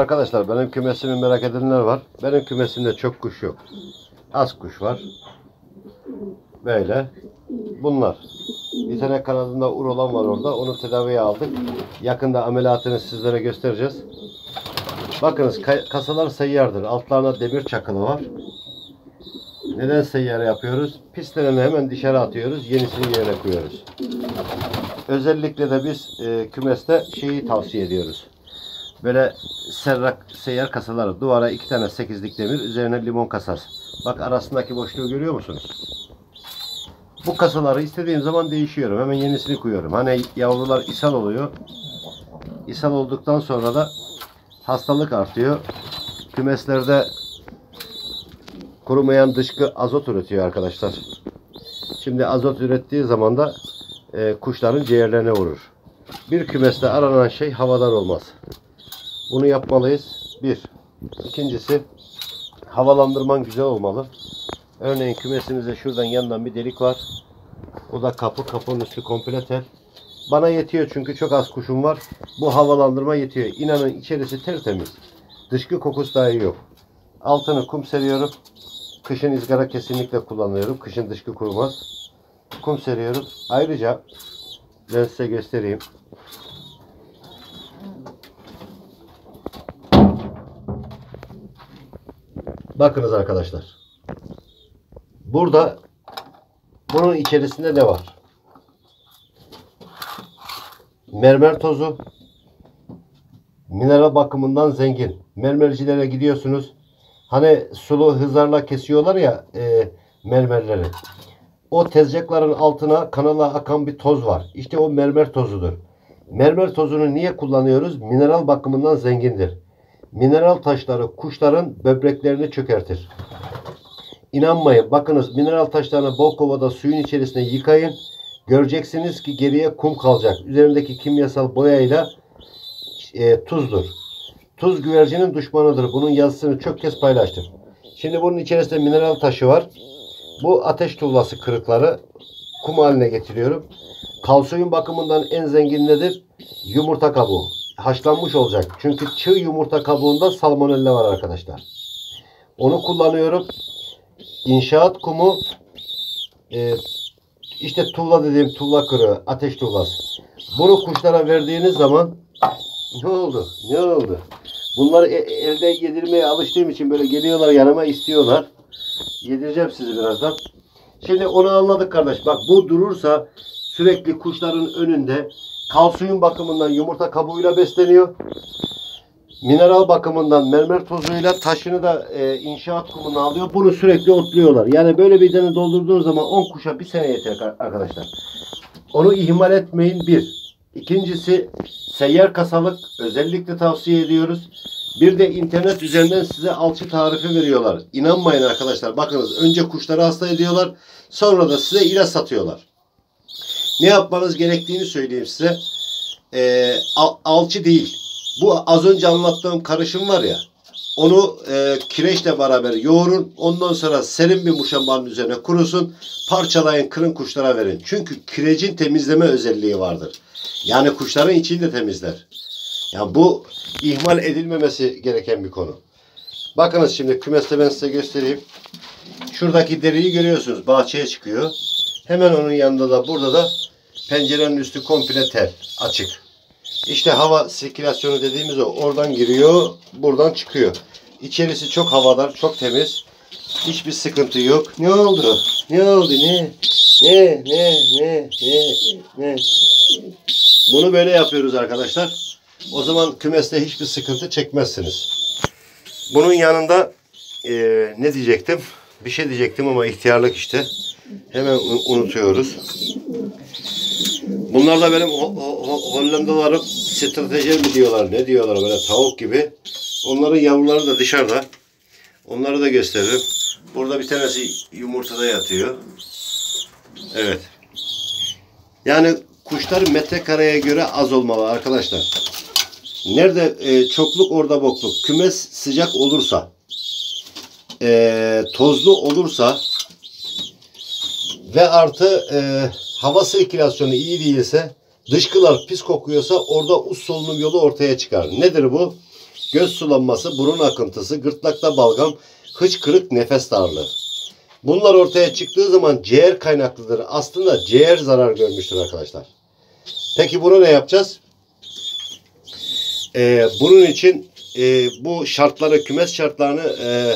Arkadaşlar benim kümesimi merak edenler var. Benim kümesimde çok kuş yok. Az kuş var. Böyle. Bunlar. Bir tane kanadında ur olan var orada. Onu tedaviye aldık. Yakında ameliyatını sizlere göstereceğiz. Bakınız ka- kasalar seyyardır. Altlarına demir çakılı var. Neden seyyar yapıyoruz? Pislerini hemen dışarı atıyoruz. Yenisini yerine koyuyoruz. Özellikle de biz e, kümeste şeyi tavsiye ediyoruz. Böyle serrak seyyar kasalar. Duvara iki tane sekizlik demir. Üzerine limon kasar. Bak arasındaki boşluğu görüyor musunuz? Bu kasaları istediğim zaman değişiyorum. Hemen yenisini koyuyorum. Hani yavrular ishal oluyor. İshal olduktan sonra da hastalık artıyor. Kümeslerde kurumayan dışkı azot üretiyor arkadaşlar. Şimdi azot ürettiği zaman da e, kuşların ciğerlerine vurur. Bir kümeste aranan şey havadan olmaz. Bunu yapmalıyız. Bir. İkincisi havalandırman güzel olmalı. Örneğin kümesimizde şuradan yandan bir delik var. O da kapı. Kapının üstü komple tel. Bana yetiyor çünkü çok az kuşum var. Bu havalandırma yetiyor. İnanın içerisi tertemiz. Dışkı kokusu dahi yok. Altını kum seriyorum. Kışın izgara kesinlikle kullanıyorum. Kışın dışkı kurumaz. Kum seriyorum. Ayrıca ben size göstereyim. Bakınız arkadaşlar. Burada bunun içerisinde ne var? Mermer tozu. Mineral bakımından zengin. Mermercilere gidiyorsunuz. Hani sulu hızarla kesiyorlar ya e, mermerleri. O tezgahların altına kanala akan bir toz var. İşte o mermer tozudur. Mermer tozunu niye kullanıyoruz? Mineral bakımından zengindir. Mineral taşları kuşların böbreklerini çökertir. İnanmayın. Bakınız mineral taşlarını bol kovada suyun içerisine yıkayın. Göreceksiniz ki geriye kum kalacak. Üzerindeki kimyasal boyayla e, tuzdur. Tuz güvercinin düşmanıdır. Bunun yazısını çok kez paylaştım. Şimdi bunun içerisinde mineral taşı var. Bu ateş tuğlası kırıkları kum haline getiriyorum. Kalsiyum bakımından en zengin nedir? Yumurta kabuğu. Haşlanmış olacak. Çünkü çığ yumurta kabuğunda salmonella var arkadaşlar. Onu kullanıyorum. İnşaat kumu e, işte tuğla dediğim tuğla kırığı, ateş tuğlası. Bunu kuşlara verdiğiniz zaman ne oldu? Ne oldu? Bunları elde yedirmeye alıştığım için böyle geliyorlar yanıma istiyorlar. Yedireceğim sizi birazdan. Şimdi onu anladık kardeş. Bak bu durursa sürekli kuşların önünde kalsiyum bakımından yumurta kabuğuyla besleniyor. Mineral bakımından mermer tozuyla taşını da e, inşaat kumunu alıyor. Bunu sürekli otluyorlar. Yani böyle bir tane doldurduğun zaman 10 kuşa bir sene yeter arkadaşlar. Onu ihmal etmeyin bir. İkincisi seyyar kasalık özellikle tavsiye ediyoruz. Bir de internet üzerinden size alçı tarifi veriyorlar. İnanmayın arkadaşlar. Bakınız önce kuşları hasta ediyorlar. Sonra da size ilaç satıyorlar. Ne yapmanız gerektiğini söyleyeyim size. Ee, al- alçı değil. Bu az önce anlattığım karışım var ya. Onu e, kireçle beraber yoğurun. Ondan sonra serin bir muşambanın üzerine kurusun. Parçalayın, kırın kuşlara verin. Çünkü kirecin temizleme özelliği vardır. Yani kuşların içini de temizler. Yani bu ihmal edilmemesi gereken bir konu. Bakınız şimdi kümeste ben size göstereyim. Şuradaki deriyi görüyorsunuz. Bahçeye çıkıyor. Hemen onun yanında da burada da pencerenin üstü komple tel. Açık. İşte hava sirkülasyonu dediğimiz o. Oradan giriyor, buradan çıkıyor. İçerisi çok havadar, çok temiz. Hiçbir sıkıntı yok. Ne oldu? Ne oldu? Ne? Ne? Ne? Ne? Ne? Ne? Bunu böyle yapıyoruz arkadaşlar. O zaman kümeste hiçbir sıkıntı çekmezsiniz. Bunun yanında eee, ne diyecektim? Bir şey diyecektim ama ihtiyarlık işte. Hemen unutuyoruz. Bunlar da benim Ho- Ho- Ho- Hollandalarım strateji mi diyorlar ne diyorlar böyle tavuk gibi. Onların yavruları da dışarıda. Onları da gösteririm. Burada bir tanesi yumurtada yatıyor. Evet. Yani kuşlar metrekareye göre az olmalı arkadaşlar. Nerede e, çokluk orada bokluk. Kümes sıcak olursa, e, tozlu olursa ve artı e, hava sirkülasyonu iyi değilse, dışkılar pis kokuyorsa orada us solunum yolu ortaya çıkar. Nedir bu? göz sulanması, burun akıntısı, gırtlakta balgam, hıçkırık, nefes darlığı. Bunlar ortaya çıktığı zaman ciğer kaynaklıdır. Aslında ciğer zarar görmüştür arkadaşlar. Peki bunu ne yapacağız? Ee, bunun için e, bu şartları, kümes şartlarını e,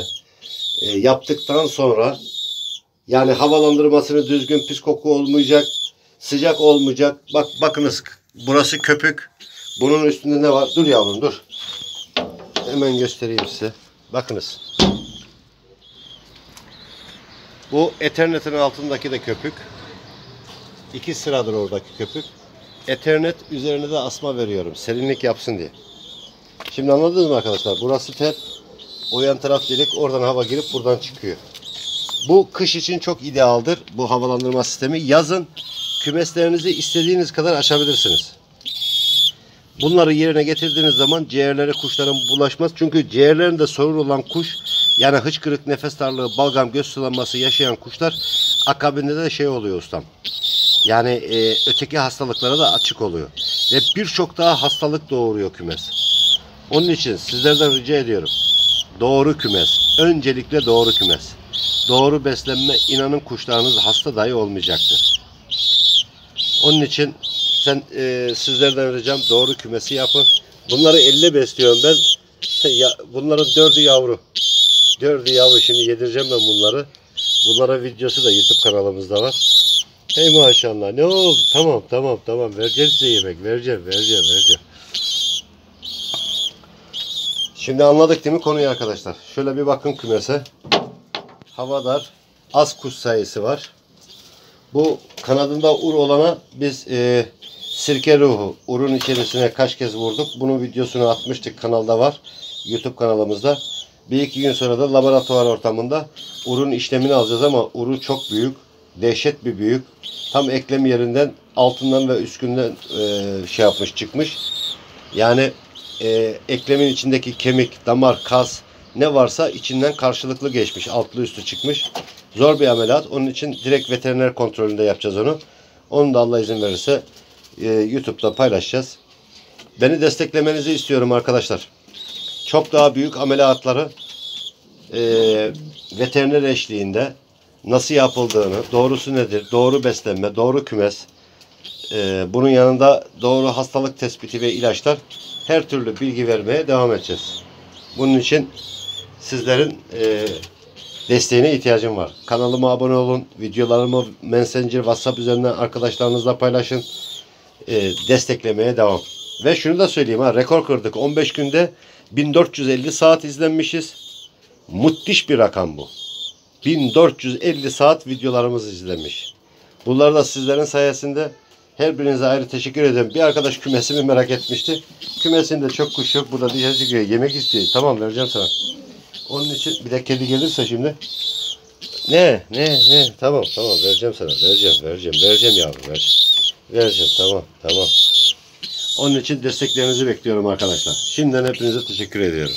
e, yaptıktan sonra yani havalandırmasını düzgün pis koku olmayacak, sıcak olmayacak. Bak bakınız burası köpük. Bunun üstünde ne var? Dur yavrum dur. Hemen göstereyim size. Bakınız. Bu Ethernet'in altındaki de köpük. İki sıradır oradaki köpük. Ethernet üzerine de asma veriyorum. Serinlik yapsın diye. Şimdi anladınız mı arkadaşlar? Burası tel. O yan taraf delik. Oradan hava girip buradan çıkıyor. Bu kış için çok idealdir. Bu havalandırma sistemi. Yazın kümeslerinizi istediğiniz kadar açabilirsiniz. Bunları yerine getirdiğiniz zaman ciğerlere kuşların bulaşmaz. Çünkü ciğerlerinde sorun olan kuş yani hıçkırık, nefes darlığı, balgam, göz sulanması yaşayan kuşlar akabinde de şey oluyor ustam. Yani e, öteki hastalıklara da açık oluyor. Ve birçok daha hastalık doğuruyor kümes. Onun için sizlerden rica ediyorum. Doğru kümes. Öncelikle doğru kümes. Doğru beslenme inanın kuşlarınız hasta dahi olmayacaktır. Onun için sen e, sizlerden ricam doğru kümesi yapın. Bunları elle besliyorum ben. Ya, bunların dördü yavru. Dördü yavru. Şimdi yedireceğim ben bunları. Bunlara videosu da YouTube kanalımızda var. Hey maşallah ne oldu? Tamam tamam tamam vereceğim size yemek. Vereceğim vereceğim vereceğim. Şimdi anladık değil mi konuyu arkadaşlar? Şöyle bir bakın kümese. Hava dar. Az kuş sayısı var. Bu kanadında ur olana biz e, sirke ruhu urun içerisine kaç kez vurduk. Bunun videosunu atmıştık kanalda var. YouTube kanalımızda. Bir iki gün sonra da laboratuvar ortamında urun işlemini alacağız ama uru çok büyük. Dehşet bir büyük. Tam eklem yerinden altından ve üstünden e, şey yapmış çıkmış. Yani e, eklemin içindeki kemik, damar, kas ne varsa içinden karşılıklı geçmiş. Altlı üstü çıkmış. Zor bir ameliyat. Onun için direkt veteriner kontrolünde yapacağız onu. Onu da Allah izin verirse e, YouTube'da paylaşacağız. Beni desteklemenizi istiyorum arkadaşlar. Çok daha büyük ameliyatları e, veteriner eşliğinde nasıl yapıldığını, doğrusu nedir, doğru beslenme, doğru kümes, e, bunun yanında doğru hastalık tespiti ve ilaçlar her türlü bilgi vermeye devam edeceğiz. Bunun için sizlerin e, desteğine ihtiyacım var. Kanalıma abone olun. Videolarımı Messenger, WhatsApp üzerinden arkadaşlarınızla paylaşın. E, desteklemeye devam. Ve şunu da söyleyeyim ha rekor kırdık. 15 günde 1450 saat izlenmişiz. Müthiş bir rakam bu. 1450 saat videolarımız izlenmiş. Bunlar da sizlerin sayesinde her birinize ayrı teşekkür ederim. Bir arkadaş kümesimi merak etmişti. Kümesinde çok kuş yok. Burada dışarı çıkıyor. Yemek istiyor. Tamam vereceğim sana. Onun için bir de kedi gelirse şimdi. Ne? Ne? Ne? Tamam tamam vereceğim sana. Vereceğim. Vereceğim. Vereceğim yavrum. Vereceğim. Vereceğim. Tamam. Tamam. Onun için desteklerinizi bekliyorum arkadaşlar. Şimdiden hepinize teşekkür ediyorum.